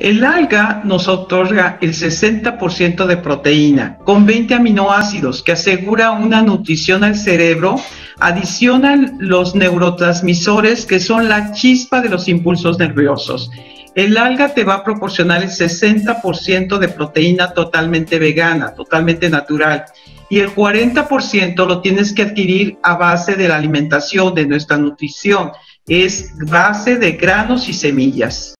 El alga nos otorga el 60% de proteína con 20 aminoácidos que asegura una nutrición al cerebro. Adicionan los neurotransmisores que son la chispa de los impulsos nerviosos. El alga te va a proporcionar el 60% de proteína totalmente vegana, totalmente natural. Y el 40% lo tienes que adquirir a base de la alimentación, de nuestra nutrición. Es base de granos y semillas.